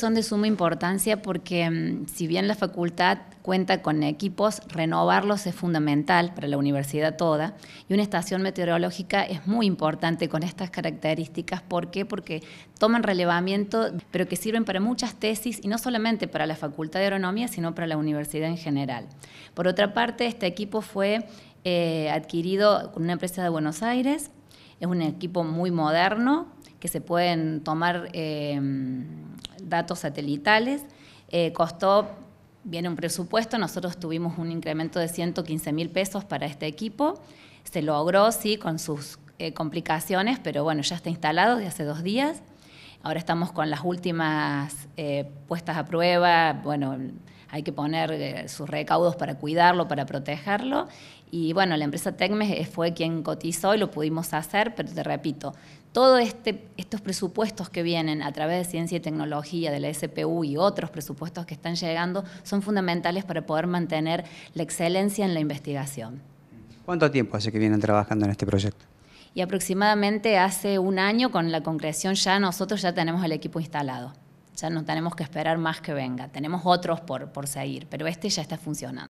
son de suma importancia porque mm, si bien la facultad cuenta con equipos, renovarlos es fundamental para la universidad toda y una estación meteorológica es muy importante con estas características. ¿Por qué? Porque toman relevamiento, pero que sirven para muchas tesis y no solamente para la Facultad de Agronomía, sino para la universidad en general. Por otra parte, este equipo fue eh, adquirido con una empresa de Buenos Aires, es un equipo muy moderno, que se pueden tomar em, datos satelitales. Eh, costó, viene un presupuesto, nosotros tuvimos un incremento de 115 mil pesos para este equipo. Se logró, sí, con sus eh, complicaciones, pero bueno, ya está instalado desde hace dos días. Ahora estamos con las últimas eh, puestas a prueba, bueno, hay que poner sus recaudos para cuidarlo, para protegerlo. Y bueno, la empresa Tecmes fue quien cotizó y lo pudimos hacer, pero te repito, todos este, estos presupuestos que vienen a través de ciencia y tecnología, de la SPU y otros presupuestos que están llegando, son fundamentales para poder mantener la excelencia en la investigación. ¿Cuánto tiempo hace que vienen trabajando en este proyecto? Y aproximadamente hace un año con la concreción ya nosotros ya tenemos el equipo instalado. Ya no tenemos que esperar más que venga. Tenemos otros por, por seguir, pero este ya está funcionando.